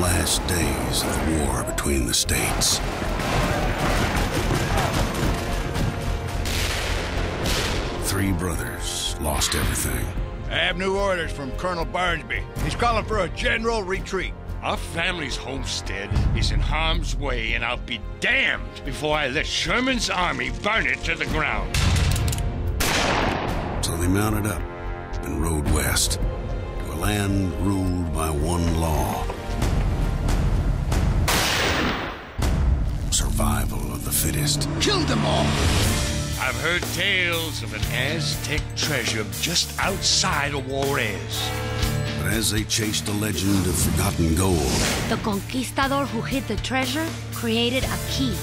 last days of the war between the states. Three brothers lost everything. I have new orders from Colonel Barnsby. He's calling for a general retreat. Our family's homestead is in harm's way, and I'll be damned before I let Sherman's army burn it to the ground. So they mounted up and rode west to a land ruled by one law. Fittest. Kill them all! I've heard tales of an Aztec treasure just outside of Juarez. But as they chased the legend of forgotten gold, The conquistador who hid the treasure created a key.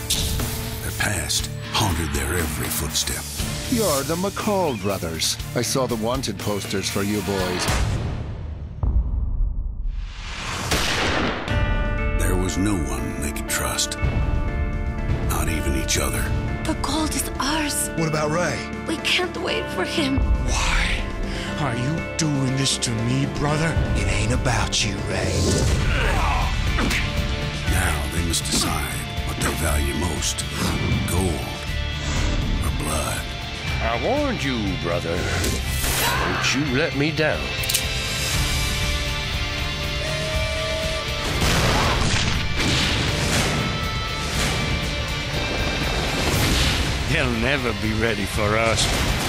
their past haunted their every footstep. You're the McCall brothers. I saw the wanted posters for you boys. There was no one they could trust. Not even each other. The gold is ours. What about Ray? We can't wait for him. Why are you doing this to me, brother? It ain't about you, Ray. Now they must decide what they value most gold or blood. I warned you, brother. Don't you let me down. They'll never be ready for us.